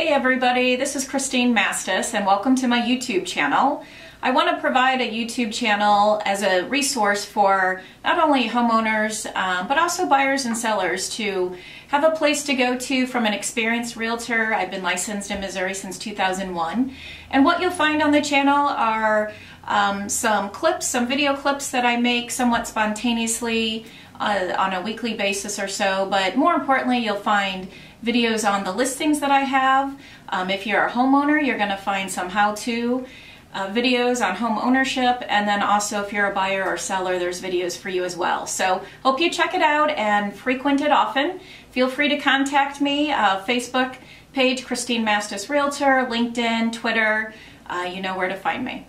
Hey everybody, this is Christine Mastis and welcome to my YouTube channel. I want to provide a YouTube channel as a resource for not only homeowners um, but also buyers and sellers to have a place to go to from an experienced realtor. I've been licensed in Missouri since 2001 and what you'll find on the channel are um, some clips, some video clips that I make somewhat spontaneously uh, on a weekly basis or so but more importantly you'll find videos on the listings that I have. Um, if you're a homeowner, you're going to find some how-to uh, videos on home ownership, and then also if you're a buyer or seller, there's videos for you as well. So hope you check it out and frequent it often. Feel free to contact me, uh, Facebook page, Christine Mastis Realtor, LinkedIn, Twitter, uh, you know where to find me.